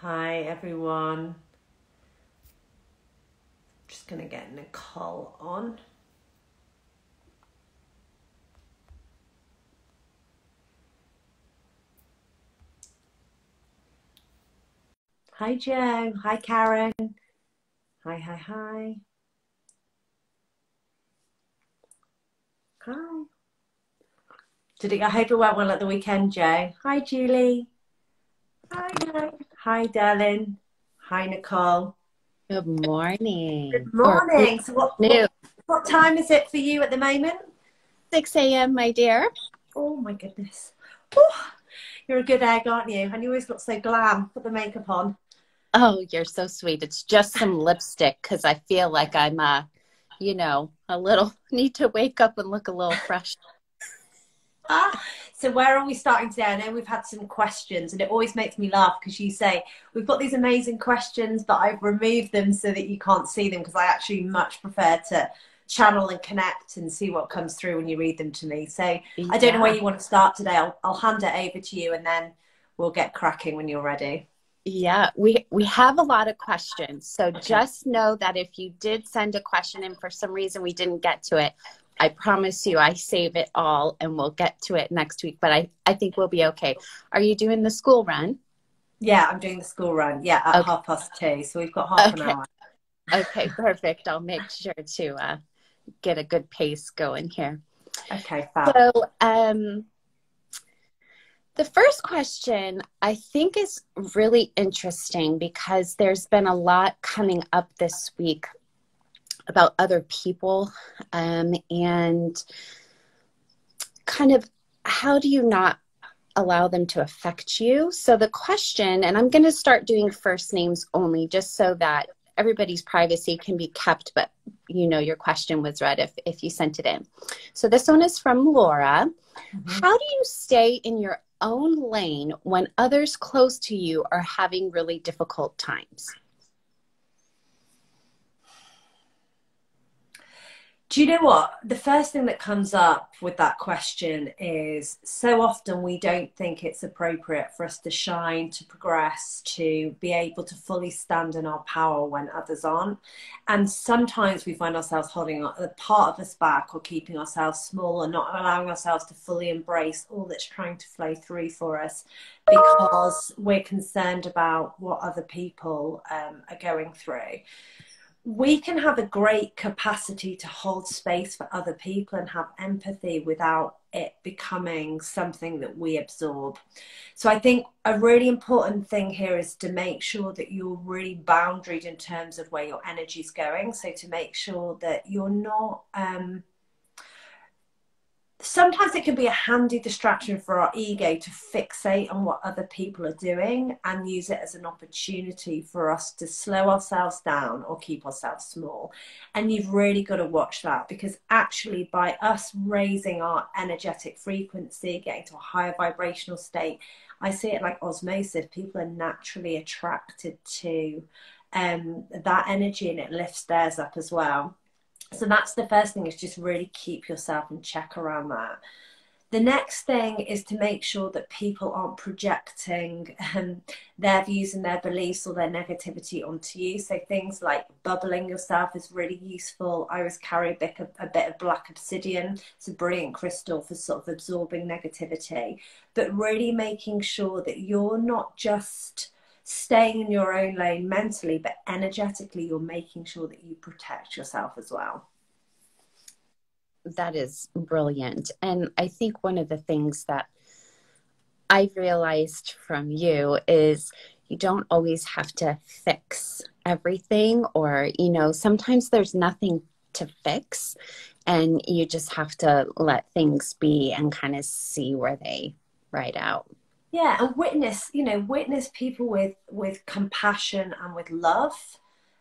Hi, everyone. Just going to get Nicole on. Hi, Joe. Hi, Karen. Hi, hi, hi. Hi. Did it, I hope it went well at the weekend, Joe. Hi, Julie. Hi, hi. Hi, darling. Hi, Nicole. Good morning. Good morning. So what, what, what time is it for you at the moment? 6 a.m., my dear. Oh my goodness. Oh, you're a good egg, aren't you? And you always look so glam. Put the makeup on. Oh, you're so sweet. It's just some lipstick because I feel like I'm, uh, you know, a little, need to wake up and look a little fresh. Ah, so where are we starting today? I know we've had some questions, and it always makes me laugh because you say we've got these amazing questions, but I've removed them so that you can't see them because I actually much prefer to channel and connect and see what comes through when you read them to me. So yeah. I don't know where you want to start today. I'll, I'll hand it over to you, and then we'll get cracking when you're ready. Yeah, we we have a lot of questions. So okay. just know that if you did send a question and for some reason we didn't get to it, I promise you I save it all and we'll get to it next week, but I, I think we'll be okay. Are you doing the school run? Yeah, I'm doing the school run. Yeah, at okay. half past two. So we've got half okay. an hour. okay, perfect. I'll make sure to uh, get a good pace going here. Okay, fab. So, um, the first question I think is really interesting because there's been a lot coming up this week about other people um, and kind of how do you not allow them to affect you? So the question, and I'm going to start doing first names only just so that everybody's privacy can be kept, but you know your question was read if, if you sent it in. So this one is from Laura. Mm-hmm. How do you stay in your own lane when others close to you are having really difficult times? Do you know what? The first thing that comes up with that question is so often we don't think it's appropriate for us to shine, to progress, to be able to fully stand in our power when others aren't. And sometimes we find ourselves holding a part of us back or keeping ourselves small and not allowing ourselves to fully embrace all that's trying to flow through for us because we're concerned about what other people um, are going through we can have a great capacity to hold space for other people and have empathy without it becoming something that we absorb. So I think a really important thing here is to make sure that you're really boundaried in terms of where your energy is going. So to make sure that you're not um, sometimes it can be a handy distraction for our ego to fixate on what other people are doing and use it as an opportunity for us to slow ourselves down or keep ourselves small. And you've really got to watch that because actually, by us raising our energetic frequency, getting to a higher vibrational state, I see it like osmosis. People are naturally attracted to um, that energy and it lifts theirs up as well. So that's the first thing is just really keep yourself in check around that. The next thing is to make sure that people aren't projecting um, their views and their beliefs or their negativity onto you. So things like bubbling yourself is really useful. I always carry a bit of, a bit of black obsidian. It's a brilliant crystal for sort of absorbing negativity, but really making sure that you're not just staying in your own lane mentally, but energetically, you're making sure that you protect yourself as well. That is brilliant. And I think one of the things that I've realized from you is you don't always have to fix everything, or, you know, sometimes there's nothing to fix, and you just have to let things be and kind of see where they ride out yeah and witness you know witness people with with compassion and with love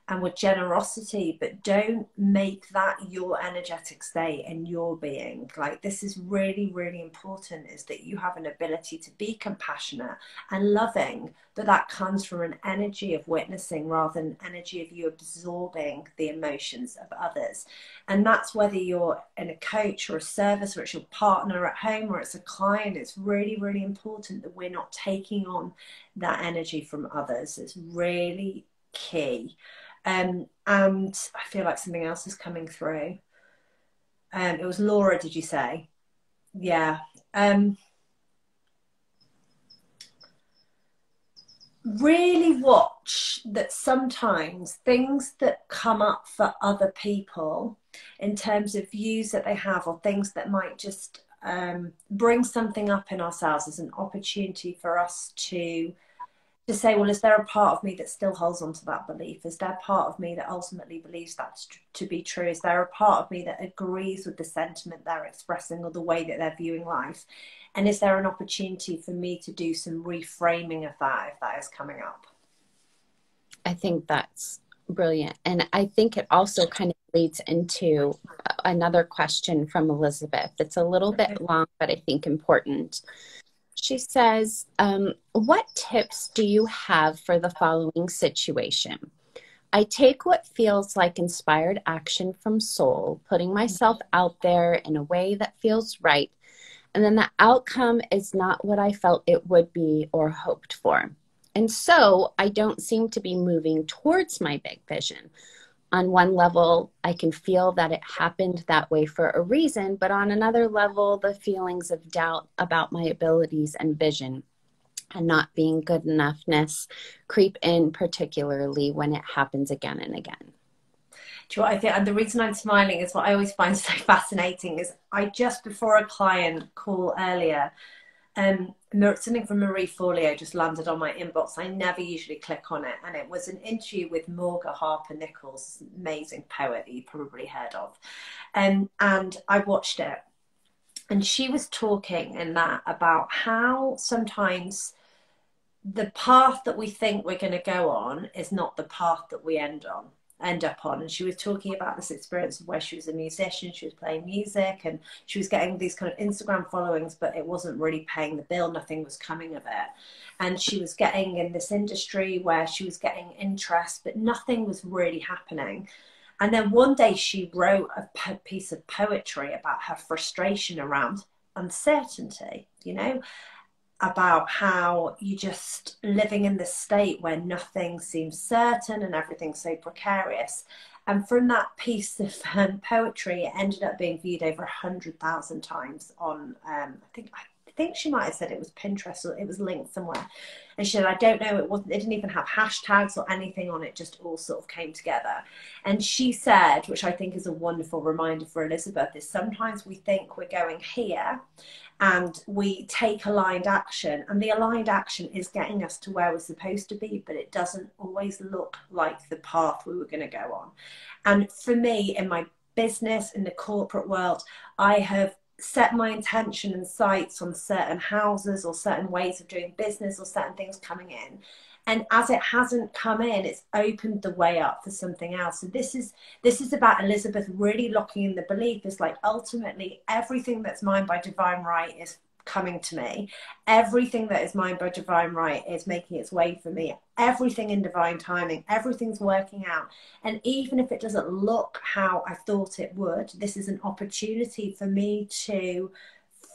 and with generosity, but don't make that your energetic state and your being. Like this is really, really important is that you have an ability to be compassionate and loving, but that comes from an energy of witnessing rather than energy of you absorbing the emotions of others. And that's whether you're in a coach or a service or it's your partner at home or it's a client, it's really, really important that we're not taking on that energy from others. It's really key. Um, and I feel like something else is coming through. Um, it was Laura, did you say? Yeah. Um, really watch that sometimes things that come up for other people in terms of views that they have or things that might just um, bring something up in ourselves as an opportunity for us to to say, well, is there a part of me that still holds on to that belief? Is there a part of me that ultimately believes that to be true? Is there a part of me that agrees with the sentiment they're expressing or the way that they're viewing life? And is there an opportunity for me to do some reframing of that if that is coming up? I think that's brilliant. And I think it also kind of leads into another question from Elizabeth. It's a little bit long, but I think important. She says, um, What tips do you have for the following situation? I take what feels like inspired action from soul, putting myself out there in a way that feels right, and then the outcome is not what I felt it would be or hoped for. And so I don't seem to be moving towards my big vision on one level, I can feel that it happened that way for a reason, but on another level, the feelings of doubt about my abilities and vision and not being good enoughness creep in, particularly when it happens again and again. Do you know I think? And the reason I'm smiling is what I always find so fascinating is I just before a client call earlier, um, something from Marie Forleo just landed on my inbox. I never usually click on it, and it was an interview with Morgan Harper Nichols, amazing poet that you probably heard of, um, and I watched it, and she was talking in that about how sometimes the path that we think we're going to go on is not the path that we end on end up on. And she was talking about this experience of where she was a musician, she was playing music, and she was getting these kind of Instagram followings, but it wasn't really paying the bill, nothing was coming of it. And she was getting in this industry where she was getting interest, but nothing was really happening. And then one day she wrote a piece of poetry about her frustration around uncertainty, you know, about how you're just living in this state where nothing seems certain and everything's so precarious. And from that piece of um, poetry, it ended up being viewed over a hundred thousand times on. Um, I think I think she might have said it was Pinterest or it was linked somewhere. And she said, I don't know, it wasn't. It didn't even have hashtags or anything on it. Just all sort of came together. And she said, which I think is a wonderful reminder for Elizabeth, is sometimes we think we're going here, and we take aligned action and the aligned action is getting us to where we're supposed to be but it doesn't always look like the path we were going to go on. And for me in my business in the corporate world i have set my intention and sights on certain houses or certain ways of doing business or certain things coming in. And as it hasn't come in it's opened the way up for something else. So this is this is about elizabeth really locking in the belief is like ultimately everything that's mine by divine right is coming to me everything that is mine by divine right is making its way for me everything in divine timing everything's working out and even if it doesn't look how i thought it would this is an opportunity for me to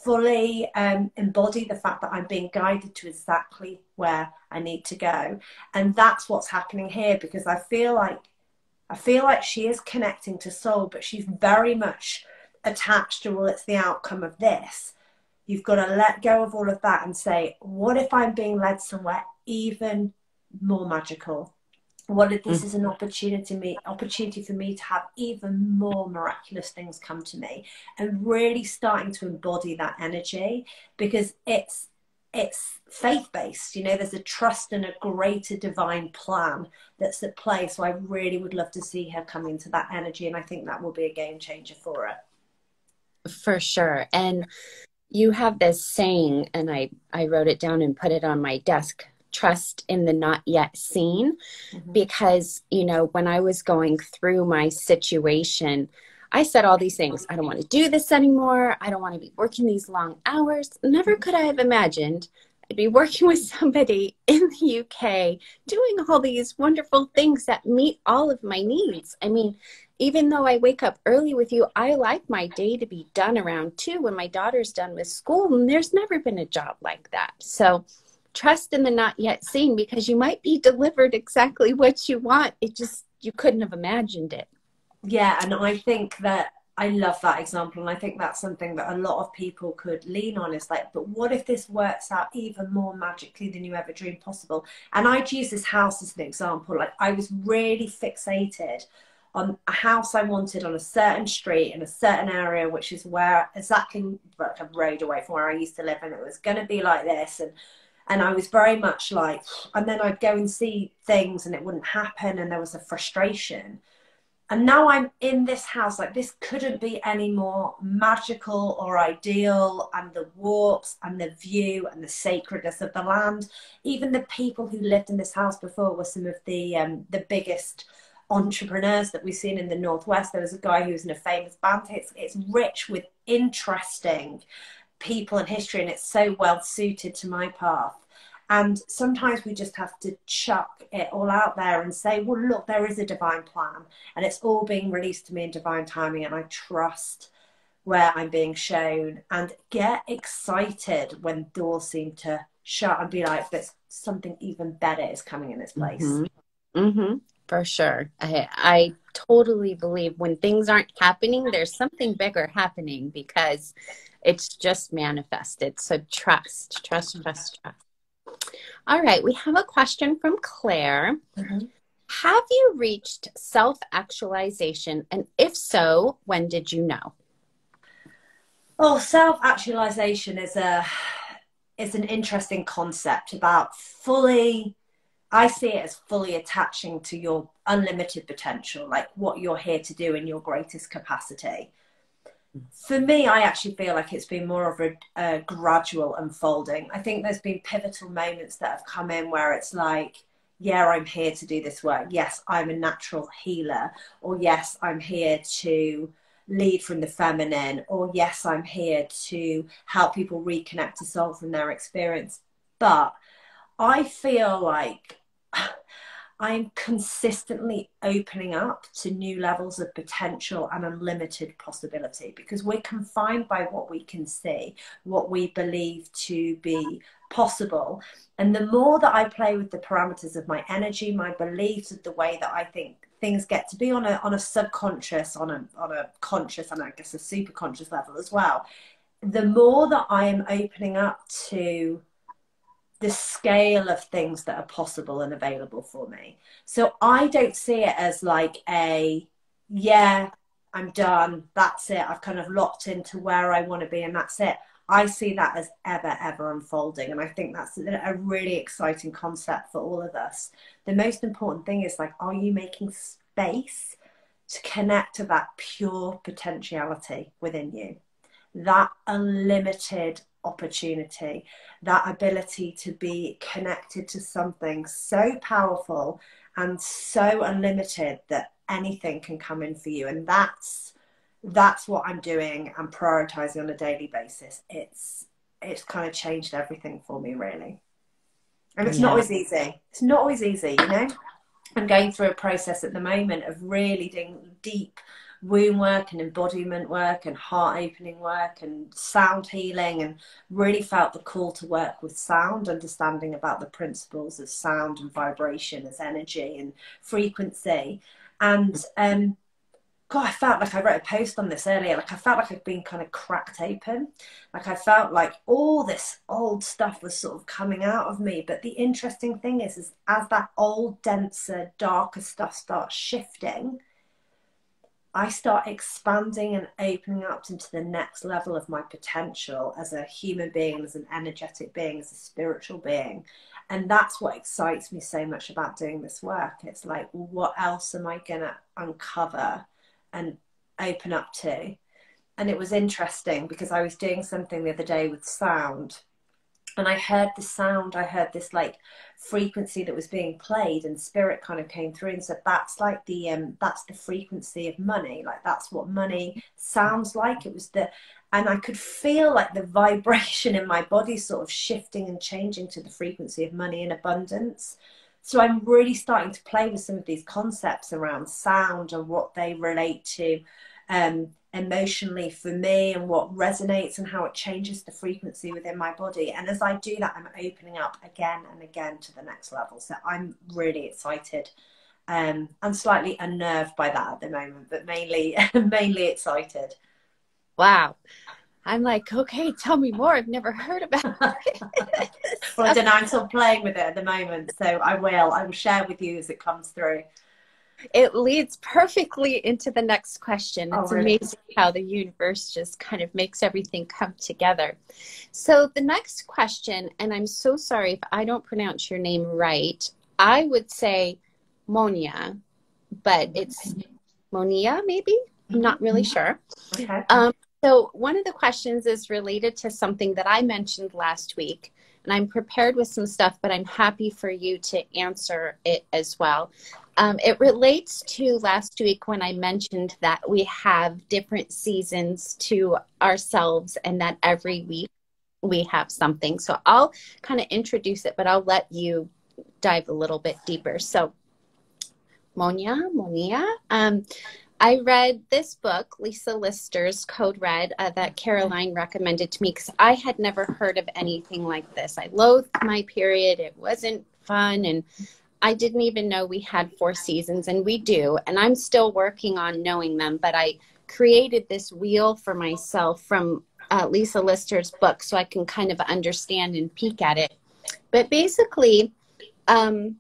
fully um, embody the fact that I'm being guided to exactly where I need to go. And that's what's happening here because I feel like I feel like she is connecting to soul, but she's very much attached to well, it's the outcome of this. You've got to let go of all of that and say, what if I'm being led somewhere even more magical, what if this mm. is an opportunity me opportunity for me to have even more miraculous things come to me? And really starting to embody that energy because it's it's faith based you know there's a trust and a greater divine plan that's at play. So i really would love to see her come into that energy and i think that will be a game changer for her. For sure. And you have this saying and i i wrote it down and put it on my desk trust in the not yet seen mm-hmm. because you know when i was going through my situation i said all these things i don't want to do this anymore i don't want to be working these long hours never mm-hmm. could i have imagined i'd be working with somebody in the uk doing all these wonderful things that meet all of my needs i mean even though I wake up early with you, I like my day to be done around two when my daughter's done with school. And there's never been a job like that. So trust in the not yet seen because you might be delivered exactly what you want. It just, you couldn't have imagined it. Yeah. And I think that I love that example. And I think that's something that a lot of people could lean on is like, but what if this works out even more magically than you ever dreamed possible? And I'd use this house as an example. Like, I was really fixated on a house I wanted on a certain street in a certain area, which is where exactly like a road away from where I used to live, and it was going to be like this, and and I was very much like, and then I'd go and see things, and it wouldn't happen, and there was a frustration. And now I'm in this house, like this couldn't be any more magical or ideal, and the warps and the view and the sacredness of the land. Even the people who lived in this house before were some of the um, the biggest entrepreneurs that we've seen in the northwest. There was a guy who was in a famous band. It's it's rich with interesting people and history, and it's so well suited to my path. And sometimes we just have to chuck it all out there and say, well, look, there is a divine plan, and it's all being released to me in divine timing, and I trust where I'm being shown, and get excited when doors seem to shut and be like, but something even better is coming in its place. Mm-hmm. Mm-hmm. For sure. I, I totally believe when things aren't happening, there's something bigger happening because it's just manifested. So trust, trust, trust, trust. All right. We have a question from Claire. Mm-hmm. Have you reached self actualization? And if so, when did you know? Well, self actualization is a is an interesting concept about fully I see it as fully attaching to your unlimited potential, like what you're here to do in your greatest capacity. For me, I actually feel like it's been more of a, a gradual unfolding. I think there's been pivotal moments that have come in where it's like, yeah, I'm here to do this work. Yes, I'm a natural healer. Or yes, I'm here to lead from the feminine. Or yes, I'm here to help people reconnect to soul from their experience. But I feel like I'm consistently opening up to new levels of potential and unlimited possibility because we're confined by what we can see, what we believe to be possible. And the more that I play with the parameters of my energy, my beliefs, of the way that I think things get to be on a on a subconscious, on a on a conscious, and I guess a super conscious level as well, the more that I am opening up to the scale of things that are possible and available for me. So I don't see it as like a, yeah, I'm done, that's it, I've kind of locked into where I want to be and that's it. I see that as ever, ever unfolding. And I think that's a really exciting concept for all of us. The most important thing is like, are you making space to connect to that pure potentiality within you? That unlimited opportunity, that ability to be connected to something so powerful and so unlimited that anything can come in for you. And that's that's what I'm doing and prioritizing on a daily basis. It's it's kind of changed everything for me really. And it's yeah. not always easy. It's not always easy, you know. I'm going through a process at the moment of really doing deep womb work and embodiment work and heart opening work and sound healing and really felt the call to work with sound understanding about the principles of sound and vibration as energy and frequency and um God, I felt like I wrote a post on this earlier. Like I felt like I'd been kind of cracked open. Like I felt like all this old stuff was sort of coming out of me. But the interesting thing is, is as that old, denser, darker stuff starts shifting, I start expanding and opening up into the next level of my potential as a human being, as an energetic being, as a spiritual being. And that's what excites me so much about doing this work. It's like, what else am I going to uncover and open up to? And it was interesting because I was doing something the other day with sound and I heard the sound, I heard this like frequency that was being played, and spirit kind of came through and said, "That's like the um, that's the frequency of money. Like that's what money sounds like." It was the, and I could feel like the vibration in my body sort of shifting and changing to the frequency of money and abundance. So I'm really starting to play with some of these concepts around sound and what they relate to. Um, emotionally for me and what resonates and how it changes the frequency within my body. And as I do that, I'm opening up again and again to the next level. So I'm really excited. Um, I'm slightly unnerved by that at the moment, but mainly mainly excited. Wow. I'm like, okay, tell me more. I've never heard about it. well, I don't know. I'm still playing with it at the moment, so I will. I will share with you as it comes through it leads perfectly into the next question. It's oh, really? amazing how the universe just kind of makes everything come together. So, the next question, and I'm so sorry if I don't pronounce your name right, I would say Monia, but it's Monia, maybe? I'm not really mm-hmm. sure. Okay. Um, so, one of the questions is related to something that I mentioned last week and I'm prepared with some stuff, but I'm happy for you to answer it as well. Um, it relates to last week when I mentioned that we have different seasons to ourselves and that every week we have something. So I'll kind of introduce it, but I'll let you dive a little bit deeper. So, Monia, Monia, um, I read this book, Lisa Lister's Code Red, uh, that Caroline recommended to me because I had never heard of anything like this. I loathed my period. It wasn't fun. And I didn't even know we had four seasons, and we do. And I'm still working on knowing them, but I created this wheel for myself from uh, Lisa Lister's book so I can kind of understand and peek at it. But basically, um,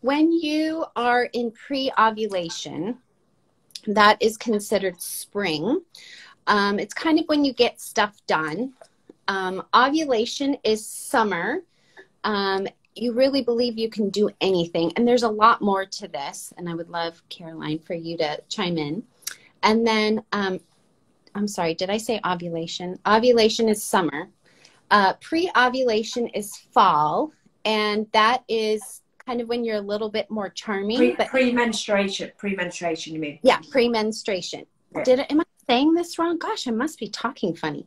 when you are in pre ovulation, that is considered spring. Um, it's kind of when you get stuff done. Um, ovulation is summer. Um, you really believe you can do anything. And there's a lot more to this. And I would love, Caroline, for you to chime in. And then, um, I'm sorry, did I say ovulation? Ovulation is summer. Uh, Pre ovulation is fall. And that is kind of when you're a little bit more charming. Pre, but pre-menstruation, pre-menstruation, you mean? Yeah, pre-menstruation. Yeah. Did I, am I saying this wrong? Gosh, I must be talking funny.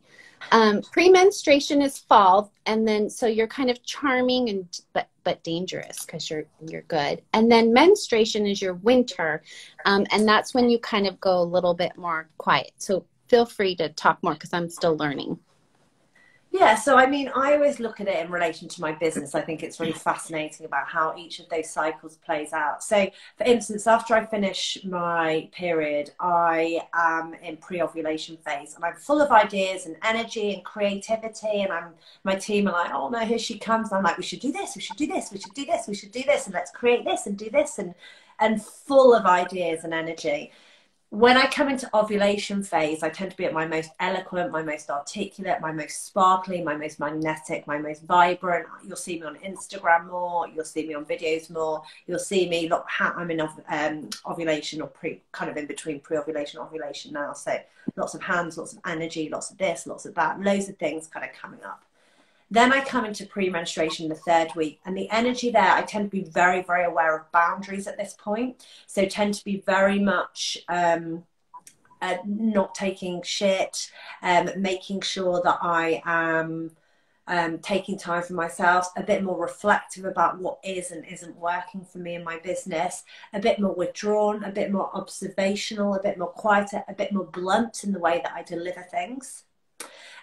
Um, pre-menstruation is fall, and then so you're kind of charming and but but dangerous because you're you're good. And then menstruation is your winter, um, and that's when you kind of go a little bit more quiet. So feel free to talk more because I'm still learning. Yeah, so I mean, I always look at it in relation to my business. I think it's really fascinating about how each of those cycles plays out. So, for instance, after I finish my period, I am in pre-ovulation phase, and I'm full of ideas and energy and creativity. And I'm my team are like, "Oh no, here she comes!" And I'm like, "We should do this. We should do this. We should do this. We should do this. And let's create this and do this." And and full of ideas and energy when I come into ovulation phase, I tend to be at my most eloquent, my most articulate, my most sparkly, my most magnetic, my most vibrant. You'll see me on Instagram more. You'll see me on videos more. You'll see me. Look, I'm in um, ovulation or pre, kind of in between pre-ovulation, ovulation now. So lots of hands, lots of energy, lots of this, lots of that, loads of things kind of coming up. Then I come into pre-menstruation the third week, and the energy there, I tend to be very, very aware of boundaries at this point. So tend to be very much um, uh, not taking shit, um, making sure that I am um, taking time for myself, a bit more reflective about what is and isn't working for me in my business, a bit more withdrawn, a bit more observational, a bit more quieter, a bit more blunt in the way that I deliver things.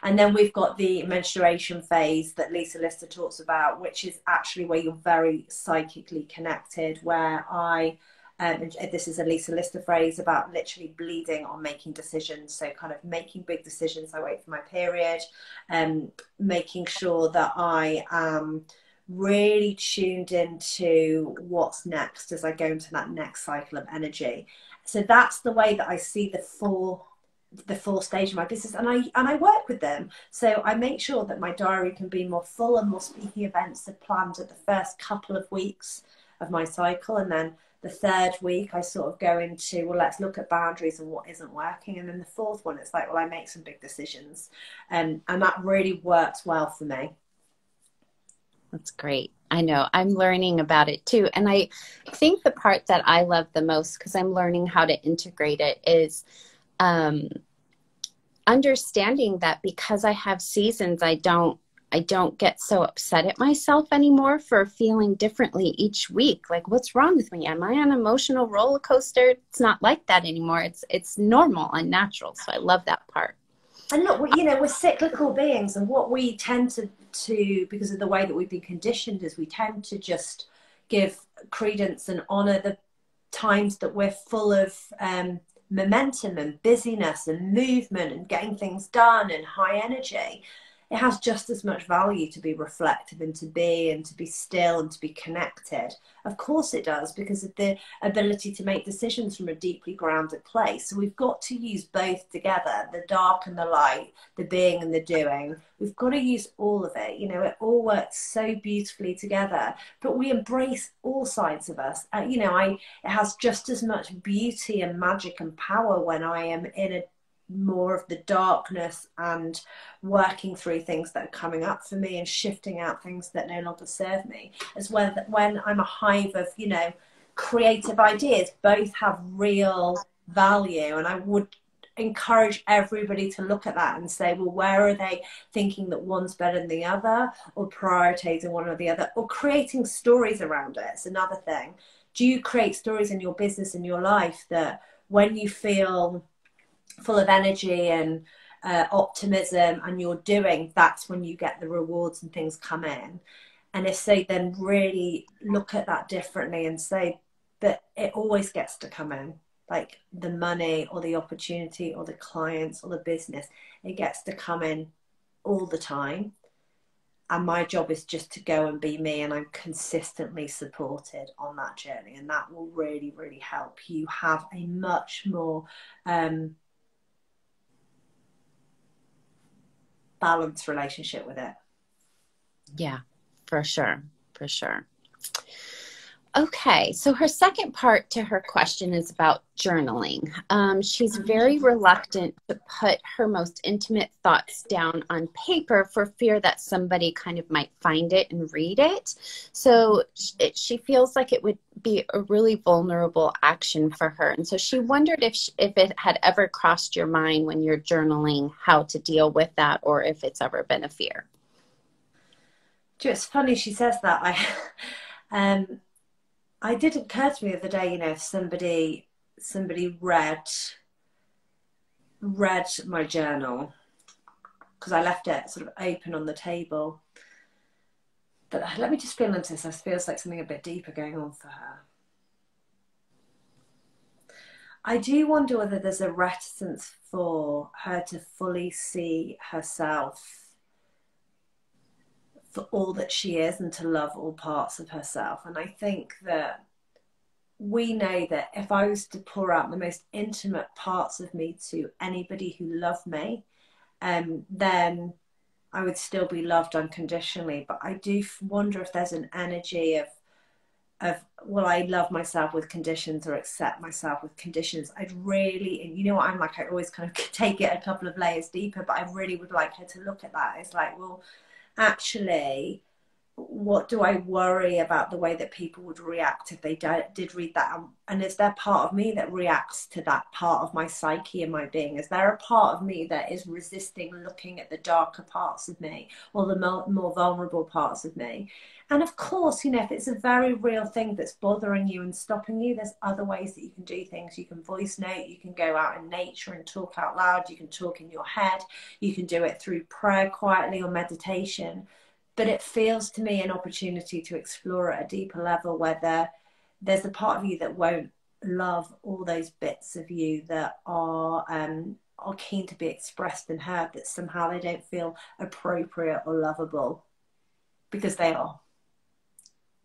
And then we've got the menstruation phase that Lisa Lister talks about, which is actually where you're very psychically connected, where I um, this is a Lisa Lister phrase about literally bleeding on making decisions. So, kind of making big decisions. I wait for my period, um, making sure that I am really tuned into what's next as I go into that next cycle of energy. So, that's the way that I see the four the full stage of my business and I and I work with them. So I make sure that my diary can be more full and more speaking events are planned at the first couple of weeks of my cycle and then the third week I sort of go into well let's look at boundaries and what isn't working and then the fourth one it's like well I make some big decisions and and that really works well for me. That's great. I know. I'm learning about it too. And I think the part that I love the most, because I'm learning how to integrate it, is um, understanding that because I have seasons, I don't I don't get so upset at myself anymore for feeling differently each week. Like, what's wrong with me? Am I on an emotional roller coaster? It's not like that anymore. It's it's normal and natural. So I love that part. And look, you know, we're cyclical beings, and what we tend to to because of the way that we've been conditioned is we tend to just give credence and honor the times that we're full of um, momentum and busyness and movement and getting things done and high energy it has just as much value to be reflective and to be and to be still and to be connected. Of course, it does because of the ability to make decisions from a deeply grounded place. So we've got to use both together the dark and the light, the being and the doing. We've got to use all of it. You know, it all works so beautifully together, but we embrace all sides of us. Uh, you know, I, it has just as much beauty and magic and power when I am in a more of the darkness and working through things that are coming up for me and shifting out things that no longer serve me. As well when i'm a hive of you know creative ideas both have real value. And i would encourage everybody to look at that and say well where are they thinking that one's better than the other or prioritizing one or the other or creating stories around it? It's another thing. Do you create stories in your business in your life that when you feel full of energy and uh, optimism and you're doing, that's when you get the rewards and things come in. And if they then really look at that differently and say that it always gets to come in, like the money or the opportunity or the clients or the business, it gets to come in all the time. And my job is just to go and be me, and I'm consistently supported on that journey. And that will really, really help you have a much more um, balanced relationship with it. Yeah, for sure. For sure. Okay, so her second part to her question is about journaling. Um, she's very reluctant to put her most intimate thoughts down on paper for fear that somebody kind of might find it and read it. So it, she feels like it would be a really vulnerable action for her. And so she wondered if, she, if it had ever crossed your mind when you're journaling how to deal with that or if it's ever been a fear. It's funny she says that. I. Um, I did occur to me the other day, you know, if somebody somebody read read my journal because I left it sort of open on the table. But uh, let me just feel into this. It feels like something a bit deeper going on for her. I do wonder whether there's a reticence for her to fully see herself for all that she is and to love all parts of herself. And I think that we know that if I was to pour out the most intimate parts of me to anybody who loved me, um, then I would still be loved unconditionally. But I do wonder if there's an energy of of will I love myself with conditions or accept myself with conditions? I'd really, and you know what I'm like, I always kind of take it a couple of layers deeper, but I really would like her to look at that. It's like, well, actually what do I worry about the way that people would react if they did read that? Um, and is there part of me that reacts to that part of my psyche and my being? Is there a part of me that is resisting looking at the darker parts of me or the more, more vulnerable parts of me? And of course, you know, if it's a very real thing that's bothering you and stopping you, there's other ways that you can do things. You can voice note, you can go out in nature and talk out loud, you can talk in your head, you can do it through prayer quietly or meditation but it feels to me an opportunity to explore at a deeper level whether there's a part of you that won't love all those bits of you that are um, are keen to be expressed and heard that somehow they don't feel appropriate or lovable because they are.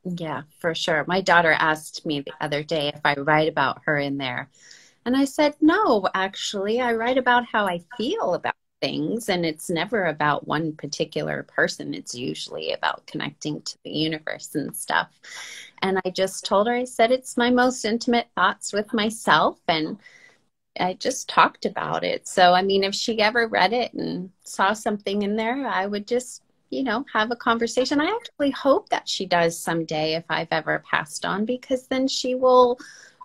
Yeah for sure. My daughter asked me the other day if i write about her in there and i said no actually i write about how i feel about things and it's never about one particular person. It's usually about connecting to the universe and stuff. And i just told her i said it's my most intimate thoughts with myself and i just talked about it. So i mean if she ever read it and saw something in there i would just you know, have a conversation. I actually hope that she does someday if I've ever passed on, because then she will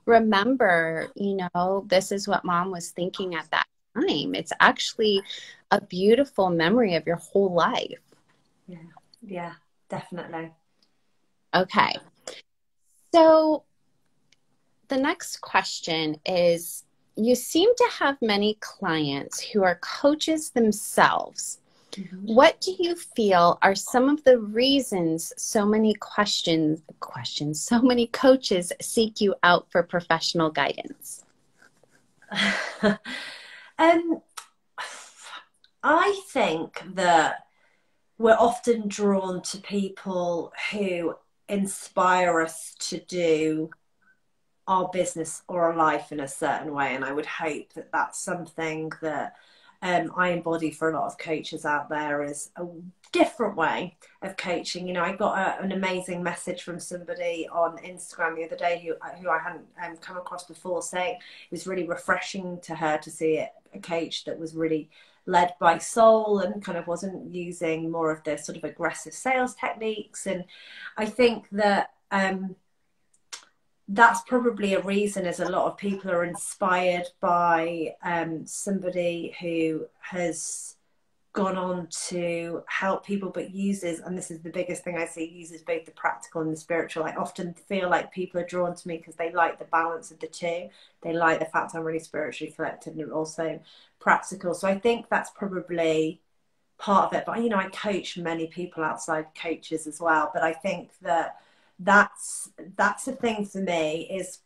remember, you know, this is what mom was thinking at that time. It's actually a beautiful memory of your whole life. Yeah, yeah, definitely. Okay. So the next question is you seem to have many clients who are coaches themselves. Mm-hmm. What do you feel are some of the reasons so many questions questions so many coaches seek you out for professional guidance? um, I think that we're often drawn to people who inspire us to do our business or our life in a certain way. And I would hope that that's something that um, I embody for a lot of coaches out there is a different way of coaching. You know, I got a, an amazing message from somebody on Instagram the other day who, who I hadn't um, come across before saying it was really refreshing to her to see it, a coach that was really led by soul and kind of wasn't using more of the sort of aggressive sales techniques. And I think that um, that's probably a reason as a lot of people are inspired by um, somebody who has gone on to help people but uses and this is the biggest thing i see uses both the practical and the spiritual. I often feel like people are drawn to me because they like the balance of the two. They like the fact i'm really spiritually connected and also practical. So i think that's probably part of it. But you know i coach many people outside coaches as well. But i think that that's that's the thing for me is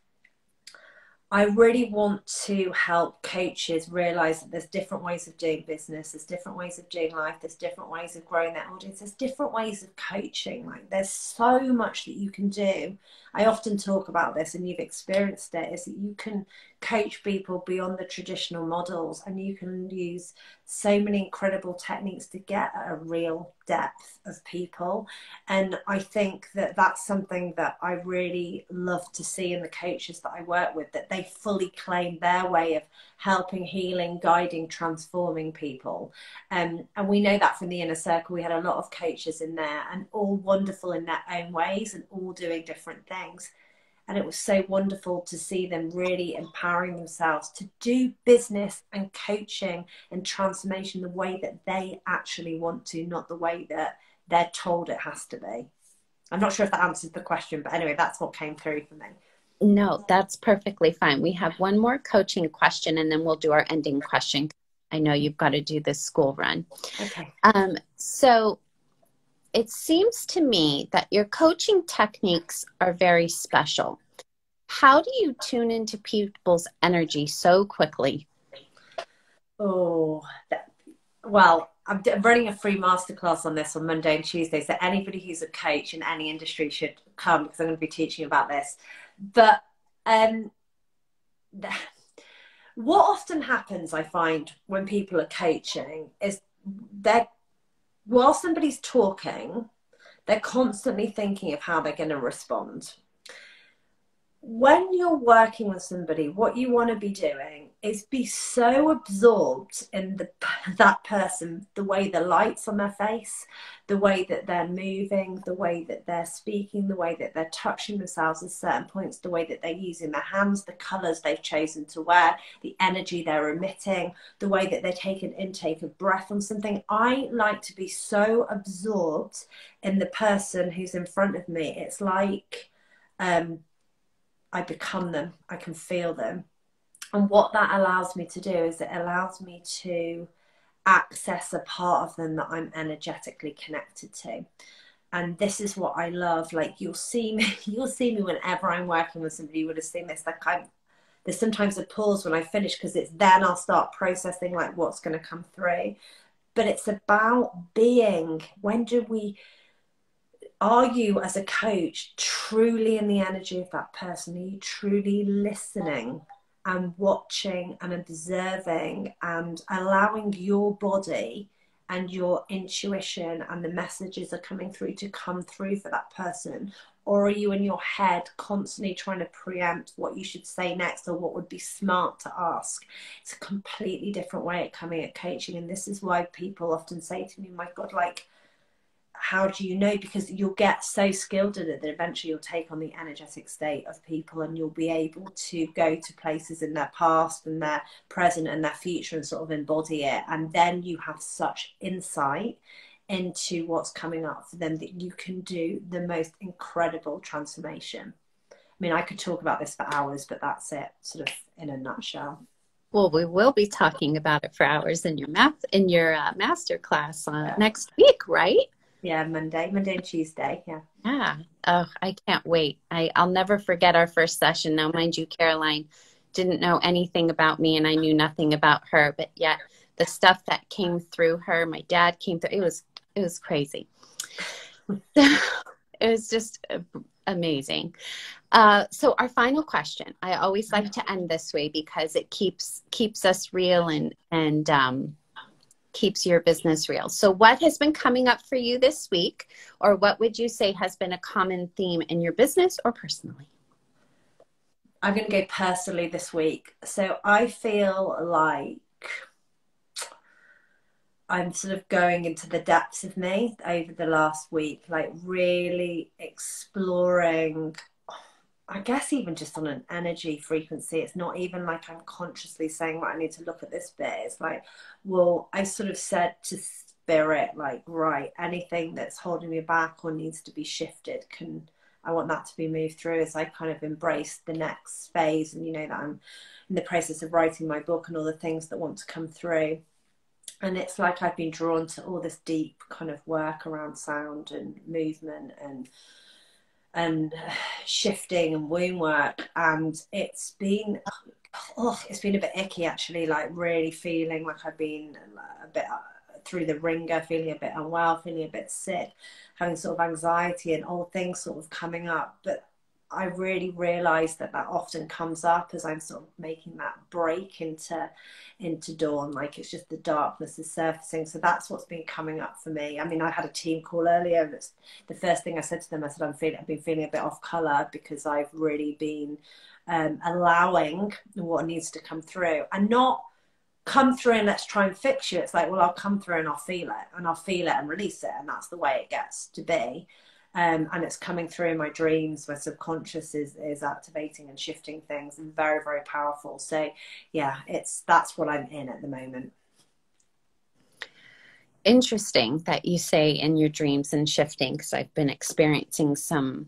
I really want to help coaches realize that there's different ways of doing business, there's different ways of doing life, there's different ways of growing their audience, there's different ways of coaching. Like there's so much that you can do. I often talk about this, and you've experienced it, is that you can coach people beyond the traditional models and you can use so many incredible techniques to get a real depth of people. And i think that that's something that i really love to see in the coaches that i work with that they fully claim their way of helping healing guiding transforming people. Um, and we know that from the inner circle. We had a lot of coaches in there and all wonderful in their own ways and all doing different things and it was so wonderful to see them really empowering themselves to do business and coaching and transformation the way that they actually want to, not the way that they're told it has to be. I'm not sure if that answers the question, but anyway, that's what came through for me. No, that's perfectly fine. We have one more coaching question and then we'll do our ending question. I know you've got to do this school run. Okay. Um, so it seems to me that your coaching techniques are very special. How do you tune into people's energy so quickly? Oh, that, well, I'm running a free masterclass on this on Monday and Tuesday. So anybody who's a coach in any industry should come because I'm going to be teaching about this. But um, what often happens, I find, when people are coaching is they're while somebody's talking, they're constantly thinking of how they're going to respond. When you're working with somebody, what you want to be doing is be so absorbed in the that person, the way the lights on their face, the way that they're moving, the way that they're speaking, the way that they're touching themselves at certain points, the way that they're using their hands, the colours they've chosen to wear, the energy they're emitting, the way that they take an intake of breath on something. I like to be so absorbed in the person who's in front of me. It's like um, I become them, I can feel them and what that allows me to do is it allows me to access a part of them that I'm energetically connected to. And this is what I love. Like you'll see me, you'll see me whenever I'm working with somebody. You would have seen this. Like I'm, there's sometimes a pause when I finish because it's then I'll start processing like what's going to come through. But it's about being. When do we? Are you as a coach truly in the energy of that person? Are you truly listening? And watching and observing and allowing your body and your intuition and the messages are coming through to come through for that person? Or are you in your head constantly trying to preempt what you should say next or what would be smart to ask? It's a completely different way of coming at coaching. And this is why people often say to me, my God, like, how do you know? Because you'll get so skilled at it that eventually you'll take on the energetic state of people and you'll be able to go to places in their past and their present and their future and sort of embody it. And then you have such insight into what's coming up for them that you can do the most incredible transformation. I mean, I could talk about this for hours, but that's it, sort of in a nutshell. Well, we will be talking about it for hours in your math in your uh, master class uh, next week, right? Yeah, Monday, Monday and Tuesday. Yeah. Yeah. Oh, I can't wait. I, I'll never forget our first session. Now, mind you, Caroline didn't know anything about me, and I knew nothing about her, but yet the stuff that came through her, my dad came through. It was it was crazy. it was just uh, amazing. Uh, so our final question, I always like to end this way because it keeps keeps us real and and um, keeps your business real. So what has been coming up for you this week, or what would you say has been a common theme in your business or personally? I'm going to go personally this week. So I feel like I'm sort of going into the depths of me over the last week, like really exploring. I guess even just on an energy frequency, it's not even like I'm consciously saying, right, I need to look at this bit. It's like, well, I sort of said to spirit, like, right, anything that's holding me back or needs to be shifted can, I want that to be moved through as I kind of embrace the next phase. And you know, that I'm in the process of writing my book and all the things that want to come through and it's like I've been drawn to all this deep kind of work around sound and movement and and shifting and womb work and it's been oh it's been a bit icky actually like really feeling like I've been a bit uh, through the ringer feeling a bit unwell feeling a bit sick having sort of anxiety and all things sort of coming up but I really realize that that often comes up as I'm sort of making that break into into dawn. Like it's just the darkness is surfacing. So that's what's been coming up for me. I mean, I had a team call earlier, and it's the first thing I said to them. I said, "I'm feeling, I've been feeling a bit off color because I've really been um, allowing what needs to come through, and not." come through and let's try and fix you. It's like, well, I'll come through and I'll feel it and I'll feel it and release it. And that's the way it gets to be um, and it's coming through in my dreams. My subconscious is is activating and shifting things, and very very powerful. So yeah, it's that's what I'm in at the moment. Interesting that you say in your dreams and shifting, because I've been experiencing some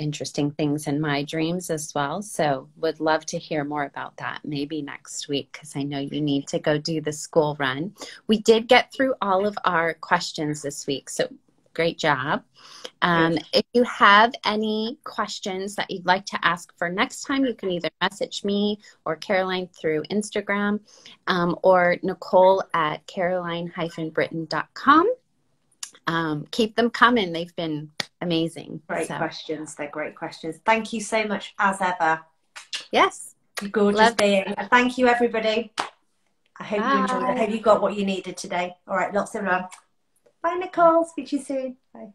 interesting things in my dreams as well. So would love to hear more about that maybe next week because I know you need to go do the school run. We did get through all of our questions this week. So Great job. Um, if you have any questions that you'd like to ask for next time, you can either message me or Caroline through Instagram um, or Nicole at caroline-britton.com. Um, keep them coming. They've been amazing. Great so. questions. They're great questions. Thank you so much, as ever. Yes. Gorgeous Love being. Thank you, everybody. I hope Bye. you enjoyed it. I hope you got what you needed today. All right, lots of love. Bye, Nicole. Speak to you soon. Bye.